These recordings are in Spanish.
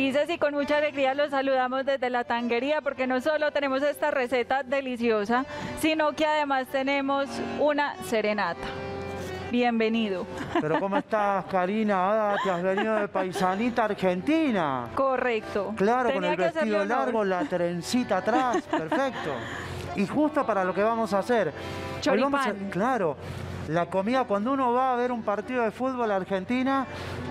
Felices y con mucha alegría los saludamos desde la tanguería porque no solo tenemos esta receta deliciosa, sino que además tenemos una serenata. Bienvenido. Pero ¿cómo estás, Karina? Ah, te has venido de paisanita argentina. Correcto. Claro, con el vestido largo, la trencita atrás, perfecto. Y justo para lo que vamos a hacer. Choripán. claro, la comida, cuando uno va a ver un partido de fútbol Argentina,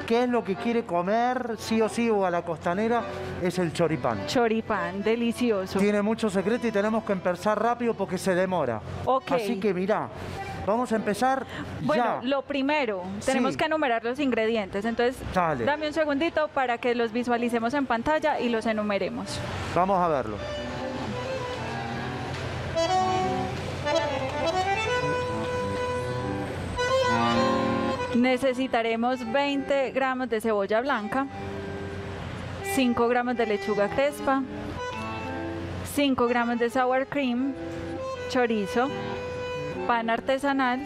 ¿qué es lo que quiere comer, sí o sí, o a la costanera? Es el choripán. Choripán, delicioso. Tiene mucho secreto y tenemos que empezar rápido porque se demora. Ok. Así que mirá, Vamos a empezar Bueno, lo primero, tenemos que enumerar los ingredientes. Entonces, dame un segundito para que los visualicemos en pantalla y los enumeremos. Vamos a verlo. Necesitaremos 20 gramos de cebolla blanca, 5 gramos de lechuga crespa, 5 gramos de sour cream, chorizo, pan artesanal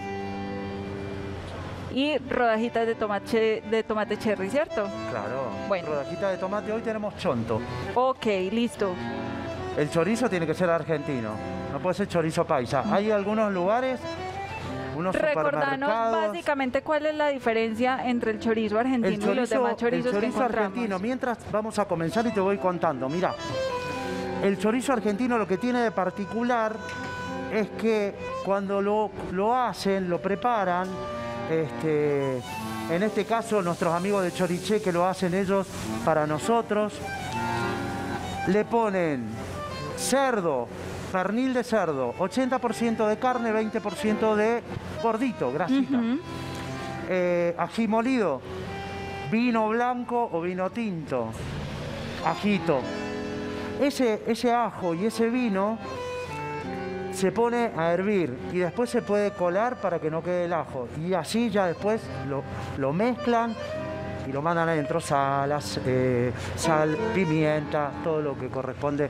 y rodajitas de tomate, de tomate cherry, ¿cierto? Claro. Bueno. Rodajitas de tomate, hoy tenemos chonto. Ok, listo. El chorizo tiene que ser argentino, no puede ser chorizo paisa. Hay algunos lugares unos Recordanos básicamente cuál es la diferencia entre el chorizo argentino y los demás chorizos el chorizo argentino, mientras vamos a comenzar y te voy contando. Mira, el chorizo argentino lo que tiene de particular es que cuando lo, lo hacen, lo preparan, este, en este caso nuestros amigos de Choriché que lo hacen ellos para nosotros, le ponen cerdo, pernil de cerdo, 80% de carne, 20% de gordito, grasita. Eh, ají molido, vino blanco o vino tinto, ajito. Ese, ese ajo y ese vino se pone a hervir y después se puede colar para que no quede el ajo. Y así ya después lo, lo mezclan y lo mandan adentro salas, eh, sal, pimienta, todo lo que corresponde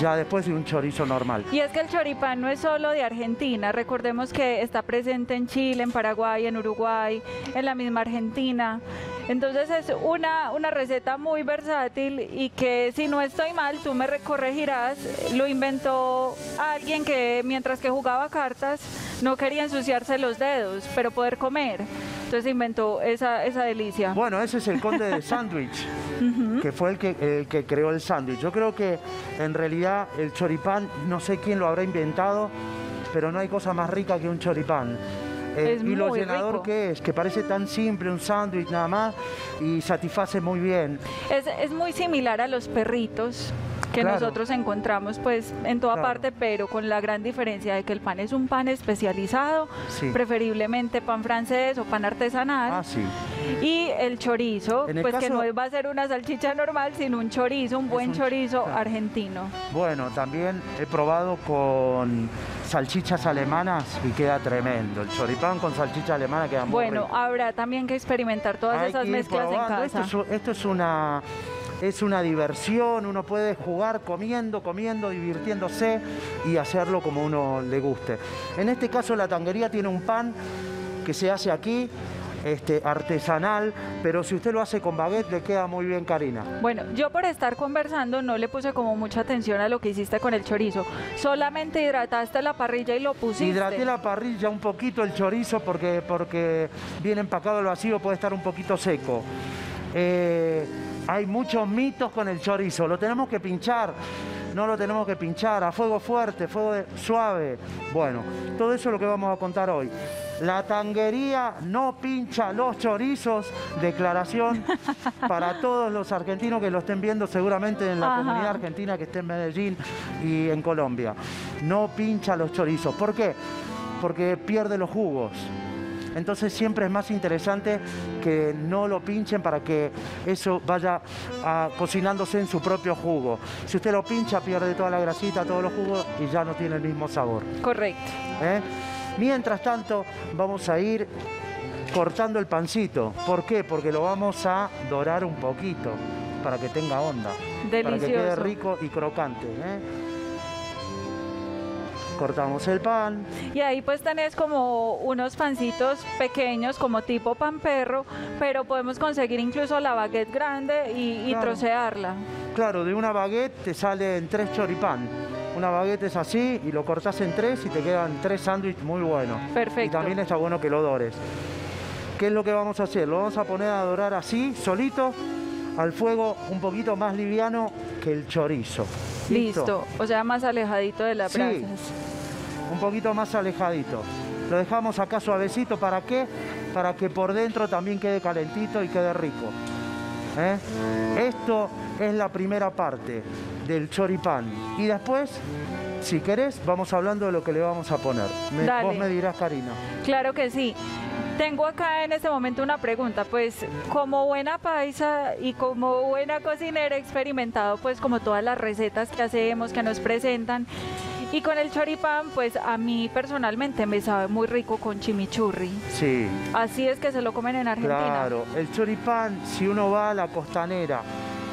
ya después de un chorizo normal. Y es que el choripán no es solo de Argentina, recordemos que está presente en Chile, en Paraguay, en Uruguay, en la misma Argentina. Entonces es una, una receta muy versátil y que si no estoy mal, tú me corregirás, lo inventó alguien que mientras que jugaba cartas no quería ensuciarse los dedos, pero poder comer. Entonces inventó esa, esa delicia. Bueno, ese es el conde de sándwich, que fue el que, el que creó el sándwich. Yo creo que en realidad el choripán, no sé quién lo habrá inventado, pero no hay cosa más rica que un choripán. Eh, y lo llenador que es, que parece tan simple, un sándwich nada más, y satisface muy bien. Es, es muy similar a los perritos que nosotros encontramos pues en toda parte, pero con la gran diferencia de que el pan es un pan especializado, preferiblemente pan francés o pan artesanal. Ah, sí. Y el chorizo, pues que no va a ser una salchicha normal, sino un chorizo, un buen chorizo argentino. Bueno, también he probado con salchichas alemanas y queda tremendo. El choripán con salchicha alemana queda muy Bueno, habrá también que experimentar todas esas mezclas en casa. esto es una es una diversión, uno puede jugar comiendo, comiendo, divirtiéndose y hacerlo como uno le guste. En este caso la tanguería tiene un pan que se hace aquí, este, artesanal, pero si usted lo hace con baguette le queda muy bien, Karina. Bueno, yo por estar conversando no le puse como mucha atención a lo que hiciste con el chorizo. Solamente hidrataste la parrilla y lo pusiste. Hidraté la parrilla un poquito, el chorizo, porque, porque bien empacado el vacío puede estar un poquito seco. Eh, hay muchos mitos con el chorizo, lo tenemos que pinchar, no lo tenemos que pinchar, a fuego fuerte, fuego suave. Bueno, todo eso es lo que vamos a contar hoy. La tanguería no pincha los chorizos. Declaración para todos los argentinos que lo estén viendo seguramente en la comunidad argentina que esté en Medellín y en Colombia. No pincha los chorizos. ¿Por qué? Porque pierde los jugos. Entonces siempre es más interesante que no lo pinchen para que eso vaya ah, cocinándose en su propio jugo. Si usted lo pincha, pierde toda la grasita, todos los jugos y ya no tiene el mismo sabor. Correcto. ¿Eh? Mientras tanto, vamos a ir cortando el pancito. ¿Por qué? Porque lo vamos a dorar un poquito para que tenga onda. Delicioso. Para que quede rico y crocante. ¿eh? Cortamos el pan. Y ahí pues tenés como unos pancitos pequeños como tipo pan perro, pero podemos conseguir incluso la baguette grande y, trocearla. Claro, de una baguette te salen tres choripán. Una baguette es así y lo cortás en tres y te quedan tres sándwiches muy buenos. Perfecto. Y también está bueno que lo dores. ¿Qué es lo que vamos a hacer? Lo vamos a poner a dorar así, solito, al fuego un poquito más liviano que el chorizo. Listo. O sea, más alejadito de las Sí. Un poquito más alejadito. Lo dejamos acá suavecito, ¿para qué? Para que por dentro también quede calentito y quede rico. ¿Eh? Esto es la primera parte del choripán. Y después, si querés, vamos hablando de lo que le vamos a poner. Me- vos me dirás, Karina. Claro que sí. Tengo acá en este momento una pregunta, pues como buena paisa y como buena cocinera he experimentado pues como todas las recetas que hacemos, que nos presentan y con el choripán pues a mí personalmente me sabe muy rico con chimichurri. Sí. Así es que se lo comen en Argentina. Claro, el choripán, si uno va a la costanera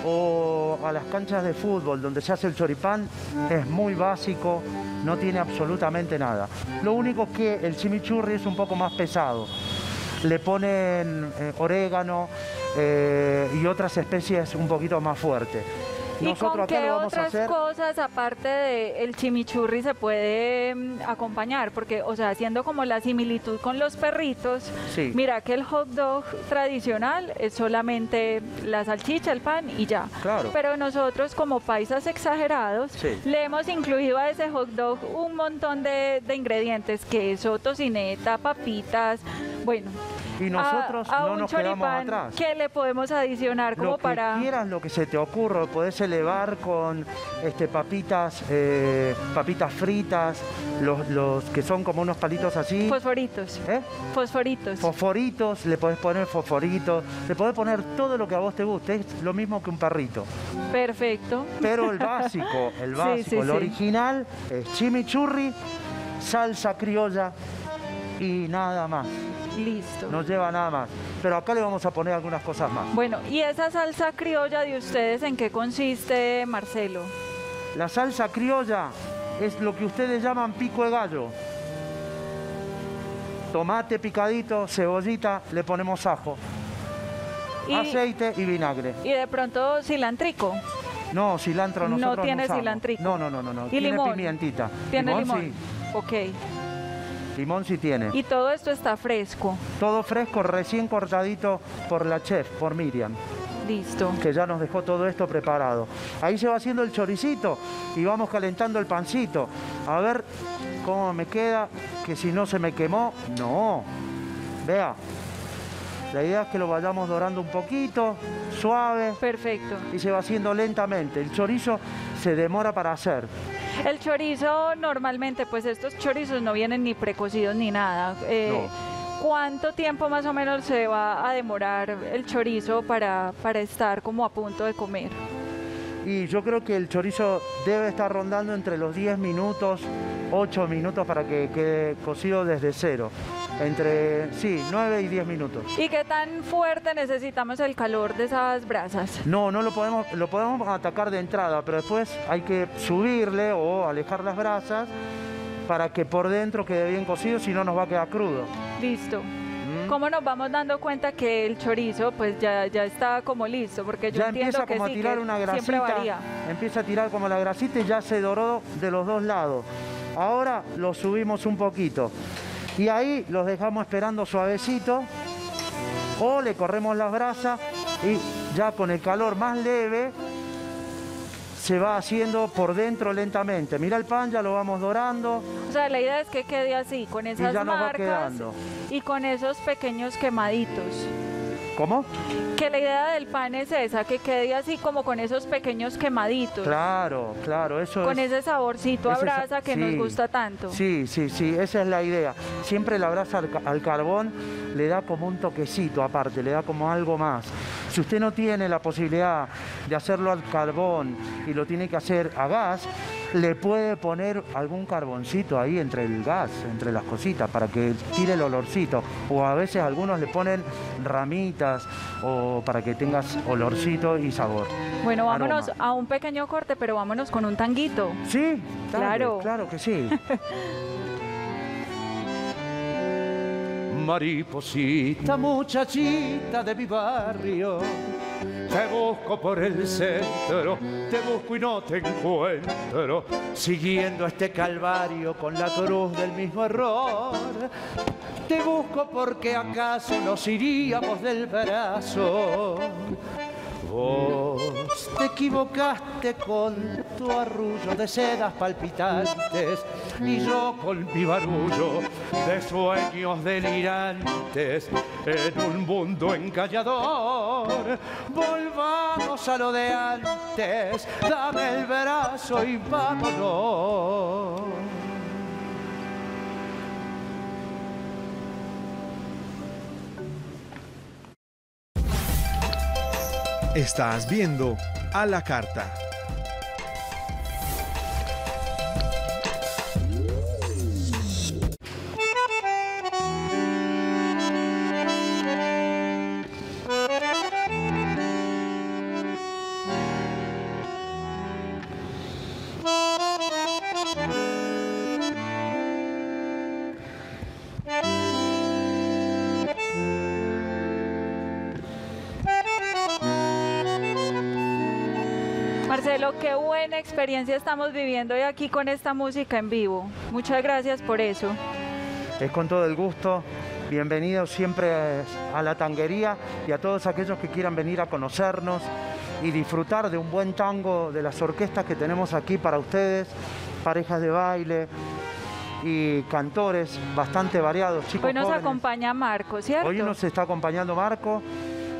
o a las canchas de fútbol donde se hace el choripán, es muy básico, no tiene absolutamente nada. Lo único que el chimichurri es un poco más pesado. Le ponen eh, orégano eh, y otras especies un poquito más fuertes. ¿Y con qué lo vamos a otras hacer. cosas aparte del chimichurri se puede mm, acompañar? Porque, o sea, haciendo como la similitud con los perritos, Sí. mira que el hot dog tradicional es solamente la salchicha, el pan y ya. Claro. Pero nosotros como paisas exagerados Sí. le hemos incluido a ese hot dog un montón de, de ingredientes, queso, tocineta, papitas, bueno. Y nosotros a, a no un nos quedamos atrás. ¿Qué le podemos adicionar como lo que para...? quieras, lo que se te ocurra, podés elevar con este, papitas, eh, papitas fritas, los, los que son como unos palitos así. Fosforitos. ¿eh? Fosforitos. Fosforitos, le podés poner fosforitos, le podés poner todo lo que a vos te guste, es lo mismo que un perrito. Perfecto. Pero el básico, el Sí, básico, sí, el sí. original es chimichurri, salsa criolla y nada más. Listo. No lleva nada más. Pero acá le vamos a poner algunas cosas más. Bueno, ¿y esa salsa criolla de ustedes en qué consiste, Marcelo? La salsa criolla es lo que ustedes llaman pico de gallo. Tomate picadito, cebollita, le ponemos ajo, Y, aceite y vinagre. y de pronto cilantrico. No, cilantro No nosotros tiene usamos. cilantrico. No, no, no, no, no. ¿Y Tiene limón? pimientita. Tiene limón. sí. Ok. Limón sí tiene. Y todo esto está fresco. Todo fresco, recién cortadito por la chef, por Miriam, Listo. que ya nos dejó todo esto preparado. Ahí se va haciendo el choricito y vamos calentando el pancito. A ver cómo me queda, que si no se me quemó, no. Vea, la idea es que lo vayamos dorando un poquito, suave, Perfecto. y se va haciendo lentamente. El chorizo se demora para hacer. El chorizo normalmente, pues estos chorizos no vienen ni precocidos ni nada. Eh, ¿Cuánto tiempo más o menos se va a demorar el chorizo para, para estar como a punto de comer? Y yo creo que el chorizo debe estar rondando entre los 10 minutos, 8 minutos para que quede cocido desde cero. Entre, sí, 9 y 10 minutos. ¿Y qué tan fuerte necesitamos el calor de esas brasas? No, no lo podemos, lo podemos atacar de entrada, pero después hay que subirle o alejar las brasas para que por dentro quede bien cocido, si no nos va a quedar crudo. Listo. ¿Mm? ¿Cómo nos vamos dando cuenta que el chorizo pues ya, ya está como listo? Porque yo ya entiendo empieza que como sí, a tirar una grasita, empieza a tirar como la grasita y ya se doró de los dos lados. Ahora lo subimos un poquito y ahí los dejamos esperando suavecito o le corremos las brasas y ya con el calor más leve se va haciendo por dentro lentamente. Mira el pan, ya lo vamos dorando. O sea, la idea es que quede así, con esas ya nos va quedando. y con esos pequeños quemaditos. ¿Cómo? Que la idea del pan es esa, que quede así como con esos pequeños quemaditos. Claro, claro, eso Con es... ese saborcito a brasa que nos gusta tanto. Sí, sí, sí, esa es la idea. Siempre la brasa al carbón le da como un toquecito aparte, le da como algo más. Si usted no tiene la posibilidad de hacerlo al carbón y lo tiene que hacer a gas, le puede poner algún carboncito ahí entre el gas, entre las cositas, para que tire el olorcito. O a veces algunos le ponen ramitas o para que tengas olorcito y sabor. Bueno, vámonos a un pequeño corte, pero vámonos con un tanguito. Sí, claro. Claro que sí. Mariposita, muchachita de mi barrio, te busco por el centro, te busco y no te encuentro, siguiendo este calvario con la cruz del mismo error. Te busco porque acaso nos iríamos del brazo Vos te equivocaste con tu arrullo de sedas palpitantes y yo con mi barullo de sueños delirantes en un mundo encallador. Volvamos a lo de antes, dame el brazo y vámonos. Estás viendo a la carta. Marcelo, qué buena experiencia estamos viviendo hoy aquí con esta música en vivo. Muchas gracias por eso. Es con todo el gusto. Bienvenidos siempre a la tanguería y a todos aquellos que quieran venir a conocernos y disfrutar de un buen tango de las orquestas que tenemos aquí para ustedes, parejas de baile y cantores bastante variados. Chicos Hoy nos jóvenes. acompaña Marco, ¿cierto? Hoy nos está acompañando Marco,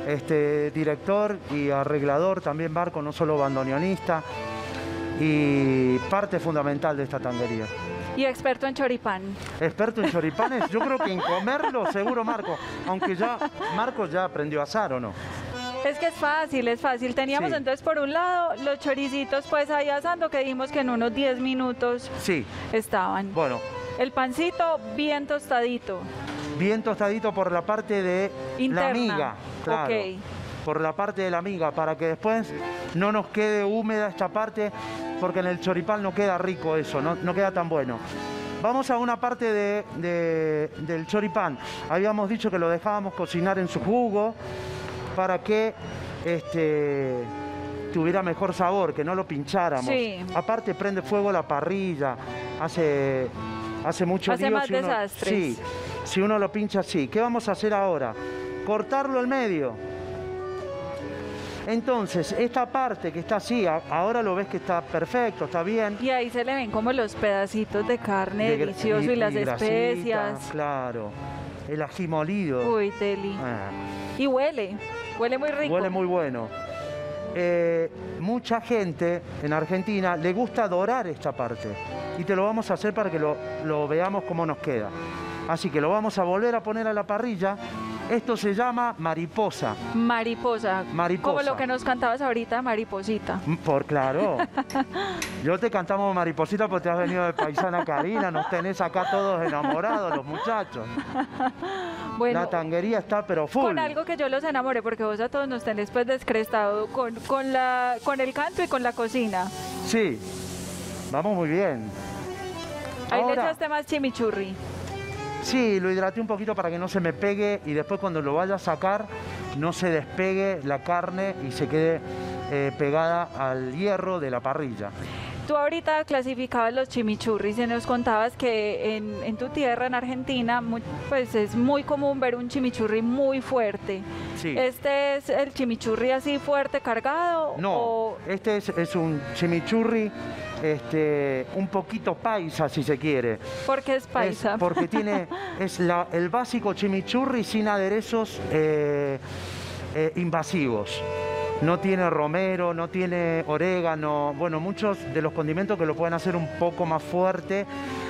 este, director y arreglador también Marco, no solo bandoneonista y parte fundamental de esta tanguería. Y experto en choripán. Experto en choripanes, yo creo que en comerlo seguro Marco, aunque ya Marco ya aprendió a asar o no. Es que es fácil, es fácil. Teníamos Sí. entonces por un lado los choricitos pues ahí asando que dijimos que en unos 10 minutos Sí, estaban. bueno, El pancito bien tostadito. bien tostadito por la parte de Interna, la miga, claro. Por la parte de la miga, para que después no nos quede húmeda esta parte, porque en el choripán no queda rico eso, no, no queda tan bueno. Vamos a una parte de- de- del choripán. Habíamos dicho que lo dejábamos cocinar en su jugo para que este, tuviera mejor sabor, que no lo pincháramos. Sí. Aparte prende fuego la parrilla, hace, hace mucho Hace lío más si uno- sí, si uno lo pincha así. ¿Qué vamos a hacer ahora? Cortarlo al medio. Entonces, esta parte que está así, ahora lo ves que está perfecto, está bien. Y ahí se le ven como los pedacitos de carne De delicioso y, las grasita, especias. Claro. El ají molido. Uy, deli. Ah, Y huele, huele muy rico. huele muy bueno. Eh, mucha gente en Argentina le gusta dorar esta parte. Y te lo vamos a hacer para que lo, lo veamos cómo nos queda. Así que lo vamos a volver a poner a la parrilla. Esto se llama mariposa. Mariposa. Mariposa. Como lo que nos cantabas ahorita, mariposita. Mm, Por claro. Yo te cantamos mariposita porque te has venido de paisana Karina, nos tenés acá todos enamorados, los muchachos. Bueno, la tanguería está pero full. con algo que yo los enamoré, porque vos a todos nos tenés pues descrestado con, con, la, con el canto y con la cocina. Sí. Vamos muy bien. Ahí le Ahora- echaste más chimichurri. Sí, lo hidraté un poquito para que no se me pegue y después cuando lo vaya a sacar no se despegue la carne y se quede eh, pegada al hierro de la parrilla. Tú ahorita clasificabas los chimichurris y nos contabas que en, en tu tierra, en Argentina, mu- pues es muy común ver un chimichurri muy fuerte. Sí. ¿Este es el chimichurri así fuerte, cargado? No, o- este es, es un chimichurri este, un poquito paisa si se quiere. porque es paisa? Es porque tiene, es la- el básico chimichurri sin aderezos eh, eh, invasivos. No tiene romero, no tiene orégano, bueno, muchos de los condimentos que lo pueden hacer un poco más fuerte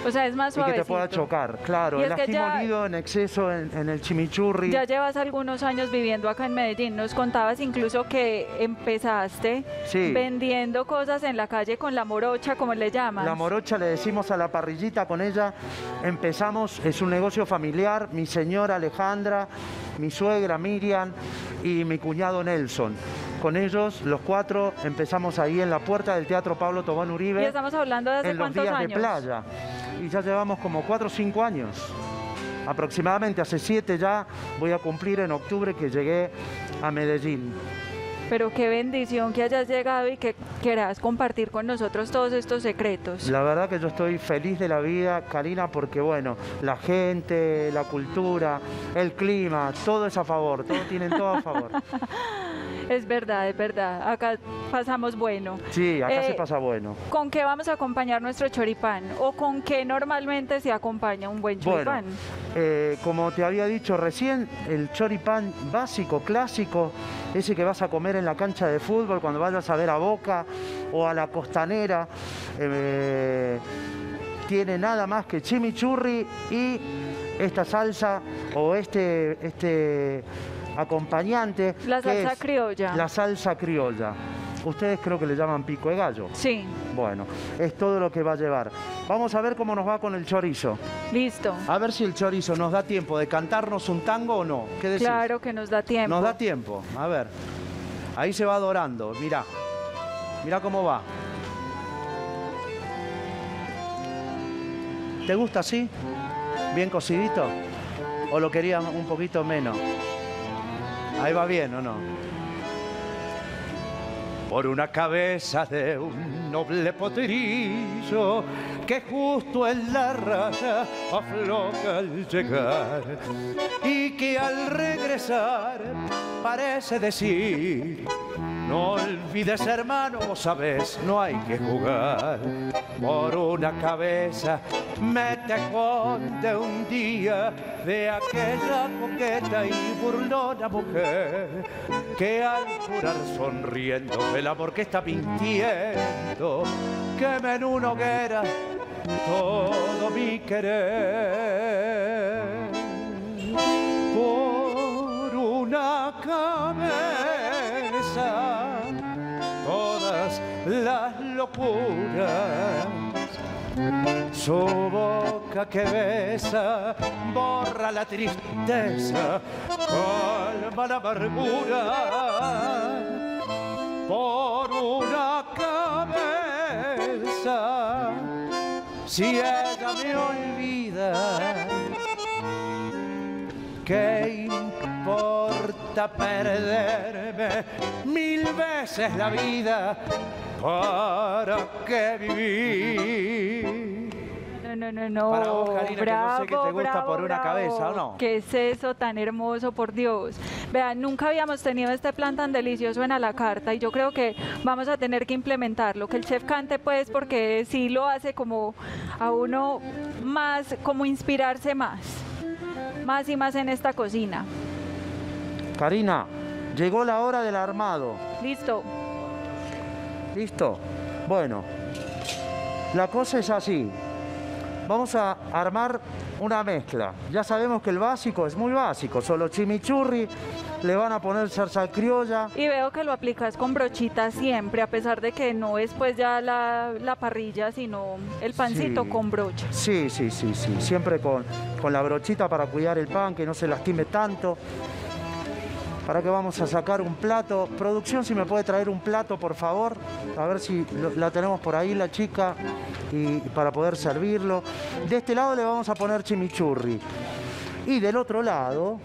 O sea, es más y que te pueda chocar. Claro, Y el ají ya- molido en exceso en, en el chimichurri. Ya llevas algunos años viviendo acá en Medellín. Nos contabas incluso que empezaste Sí. vendiendo cosas en la calle con la morocha, como le llaman. La morocha le decimos a la parrillita, con ella empezamos, es un negocio familiar, mi señora Alejandra, mi suegra Miriam y mi cuñado Nelson. Con ellos, los cuatro, empezamos ahí en la puerta del Teatro Pablo Tobán Y Uribe, estamos hablando de hace en los días años. de playa. Y ya llevamos como cuatro o cinco años. Aproximadamente hace siete ya voy a cumplir en octubre que llegué a Medellín. Pero qué bendición que hayas llegado y que quieras compartir con nosotros todos estos secretos. La verdad que yo estoy feliz de la vida, Karina, porque bueno, la gente, la cultura, el clima, todo es a favor, todo tienen todo a favor. Es verdad, es verdad. Acá pasamos bueno. Sí, acá Eh, se pasa bueno. ¿Con qué vamos a acompañar nuestro choripán? ¿O con qué normalmente se acompaña un buen Bueno, choripán? eh, como te había dicho recién, el choripán básico, clásico, ese que vas a comer en la cancha de fútbol cuando vayas a ver a Boca o a la costanera, eh, tiene nada más que chimichurri y esta salsa o este, este acompañante. La salsa criolla. La salsa criolla. Ustedes creo que le llaman pico de gallo. Sí, Bueno, es todo lo que va a llevar. Vamos a ver cómo nos va con el chorizo. listo. A ver si el chorizo nos da tiempo de cantarnos un tango o no. ¿Qué decís? Claro que nos da tiempo. Nos da tiempo. A ver. Ahí se va dorando. Mirá. Mirá cómo va. ¿Te gusta así? ¿Bien cocidito? ¿O lo querían un poquito menos? Ahí va bien, ¿o no? por una cabeza de un noble potrillo que justo en la raya afloja al llegar y que al regresar parece decir no olvides hermano, vos sabés, no hay que jugar. Por una cabeza me te conté un día de aquella coqueta y burlona mujer. Que al jurar sonriendo el amor que está mintiendo quema en una hoguera todo mi querer su boca que besa borra la tristeza, calma la amargura. Por una cabeza, si ella me olvida, ¿qué importa perderme mil veces la vida? ¿Para qué vivir? No, no, no, no. Para vos, Karina, que yo bravo, sé que te gusta bravo, por una bravo. cabeza, ¿o no? ¿Qué es eso tan hermoso, por Dios? Vean, nunca habíamos tenido este plan tan delicioso en a la carta y yo creo que vamos a tener que implementarlo. Que el chef cante, pues, porque sí lo hace como a uno más, como inspirarse más. Más y más en esta cocina. Karina, llegó la hora del armado. Listo. ¿Listo? Bueno, la cosa es así. Vamos a armar una mezcla. Ya sabemos que el básico es muy básico, solo chimichurri, le van a poner salsa criolla. Y veo que lo aplicas con brochita siempre, a pesar de que no es pues ya la, la parrilla, sino el pancito Sí. con brocha. Sí, sí, sí, sí, siempre con, con la brochita para cuidar el pan, que no se lastime tanto. ¿Para que vamos a sacar un plato? Producción, si me puede traer un plato, por favor. A ver si lo- la tenemos por ahí, la chica, y para poder servirlo. De este lado le vamos a poner chimichurri. Y del otro lado,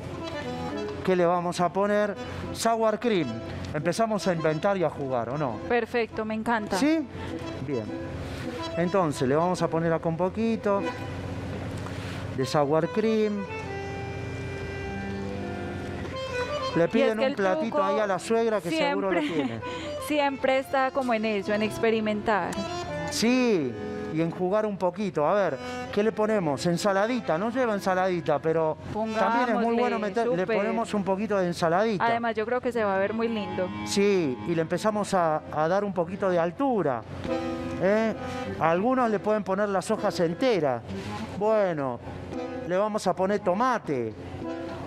¿qué le vamos a poner? Sour cream. Empezamos a inventar y a jugar, ¿o no? Perfecto, me encanta. ¿Sí? Bien. Entonces le vamos a poner acá un poquito de sour cream. Le es piden que un platito ahí a la suegra que seguro lo tiene. Siempre está como en eso, en experimentar. Sí, y en jugar un poquito. A ver, ¿Qué le ponemos? Ensaladita, no lleva ensaladita, pero también es muy bueno meter, le ponemos un poquito de ensaladita. Además, yo creo que se va a ver muy lindo. Sí, y le empezamos a, a dar un poquito de altura. ¿eh? Algunos le pueden poner las hojas enteras. Bueno, le vamos a poner tomate.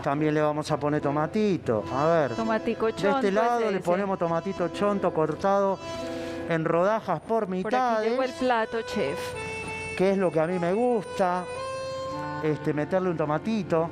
También le vamos a poner tomatito. A ver. Tomatico De chonto este es lado le ponemos tomatito chonto cortado en rodajas por Por aquí mitades, llegó el plato, chef. que es lo que a mí me gusta. Este, meterle un tomatito.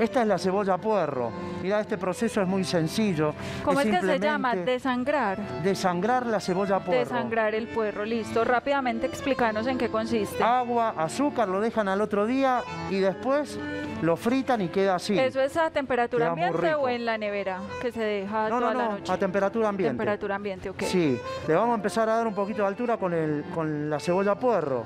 Esta es la cebolla puerro. Mira, este proceso es muy sencillo. ¿Cómo es, que se llama? Desangrar. Desangrar la cebolla puerro. Desangrar el puerro, listo. Rápidamente explícanos en qué consiste. Agua, azúcar, lo dejan al otro día y después lo fritan y queda así. ¿Eso es a temperatura Queda ambiente o en la nevera? Que se deja no, toda no, la no, noche. a temperatura ambiente. Temperatura ambiente, ok. Sí, le vamos a empezar a dar un poquito de altura con, el, con la cebolla puerro,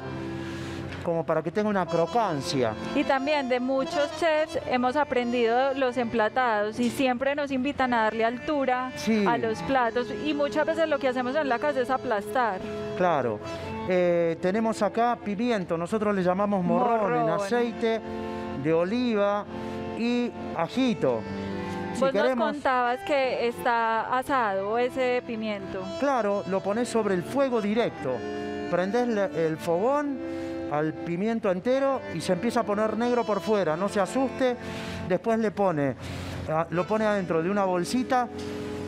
como para que tenga una crocancia. Y también de muchos chefs hemos aprendido los emplatados y siempre nos invitan a darle altura Sí. a los platos y muchas veces lo que hacemos en la casa es aplastar. Claro. Eh, tenemos acá pimiento, nosotros le llamamos morrón, en Morrón. aceite de oliva y ajito. Si Vos queremos, nos contabas que está asado ese pimiento. claro, lo pones sobre el fuego directo. Prendés la- el fogón al pimiento entero y se empieza a poner negro por fuera, no se asuste. Después le pone, ah, lo pone adentro de una bolsita,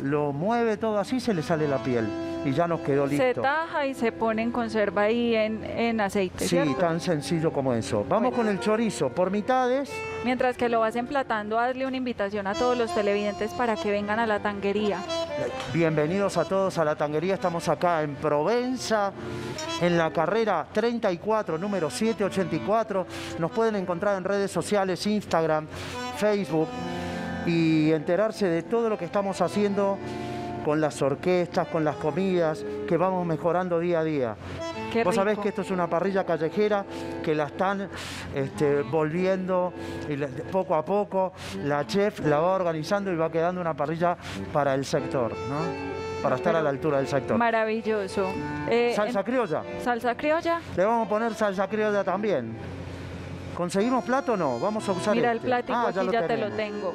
lo mueve todo así, se le sale la piel y ya nos quedó Se listo. taja y se pone en conserva ahí en, en aceite, Sí, ¿cierto? tan sencillo como eso. Vamos Bueno. con el chorizo por mitades. Mientras que lo vas emplatando, hazle una invitación a todos los televidentes para que vengan a la tanguería. Bienvenidos a todos a la tanguería. Estamos acá en Provenza, en la carrera 34, número 784. Nos pueden encontrar en redes sociales, Instagram, Facebook y enterarse de todo lo que estamos haciendo con las orquestas, con las comidas, que vamos mejorando día a día. Qué Vos sabés que esto es una parrilla callejera que la están este, volviendo y la- poco a poco. La chef la va organizando y va quedando una parrilla para el sector, ¿no? Para estar a la altura del sector. Maravilloso. Eh, Salsa criolla. salsa criolla. Le vamos a poner salsa criolla también. ¿Conseguimos plato o no? Vamos a usar Mira el este. platico Ah, aquí, ya, te lo tengo.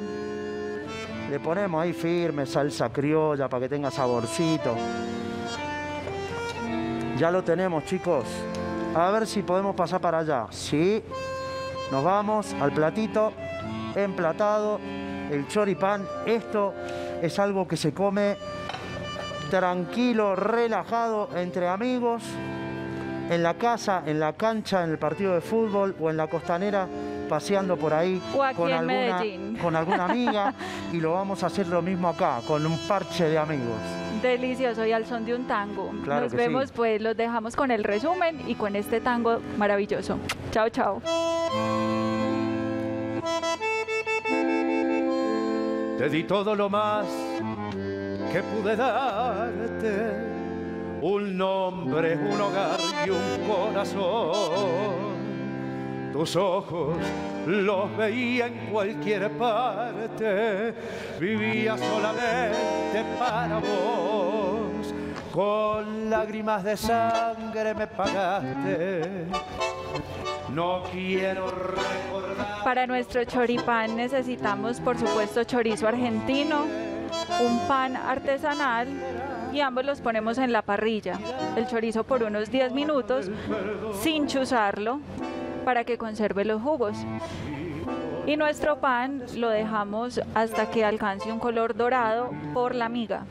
Le ponemos ahí firme salsa criolla para que tenga saborcito. Ya lo tenemos, chicos. A ver si podemos pasar para allá. Sí. Nos vamos al platito emplatado, el choripán. Esto es algo que se come tranquilo, relajado, entre amigos, en la casa, en la cancha, en el partido de fútbol o en la costanera, paseando por ahí O aquí con, en alguna, con alguna amiga. y lo vamos a hacer lo mismo acá, con un parche de amigos. Delicioso y al son de un tango. Claro Nos vemos, sí. pues los dejamos con el resumen y con este tango maravilloso. Chao, chao. Te di todo lo más que pude darte, un nombre, un hogar y un corazón. Tus ojos los veía en cualquier parte, vivía solamente para vos. Con lágrimas de sangre me pagaste, no quiero recordar. Para nuestro choripán necesitamos, por supuesto, chorizo argentino, un pan artesanal y ambos los ponemos en la parrilla. El chorizo por unos 10 minutos sin chuzarlo para que conserve los jugos. Y nuestro pan lo dejamos hasta que alcance un color dorado por la miga.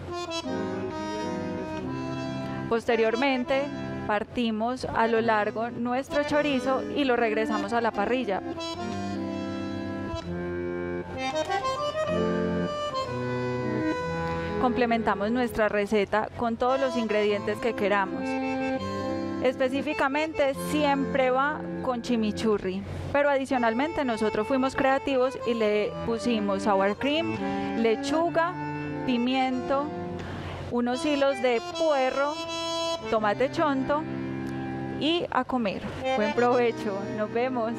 Posteriormente partimos a lo largo nuestro chorizo y lo regresamos a la parrilla. Complementamos nuestra receta con todos los ingredientes que queramos. Específicamente siempre va con chimichurri, pero adicionalmente nosotros fuimos creativos y le pusimos sour cream, lechuga, pimiento, unos hilos de puerro, tomate chonto y a comer. Buen provecho, nos vemos.